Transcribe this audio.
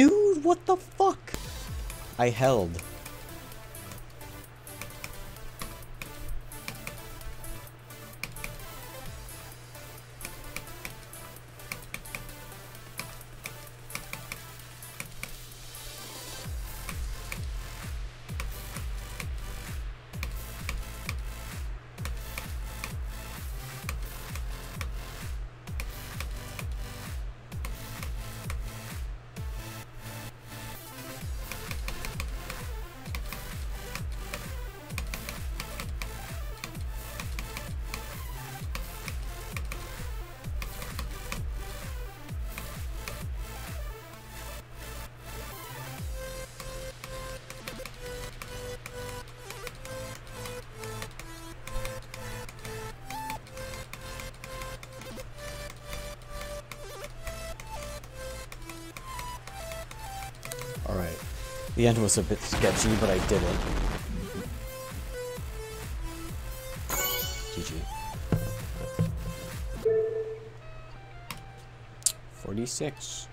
Dude, what the fuck? I held. Alright. The end was a bit sketchy, but I did it. GG. 46.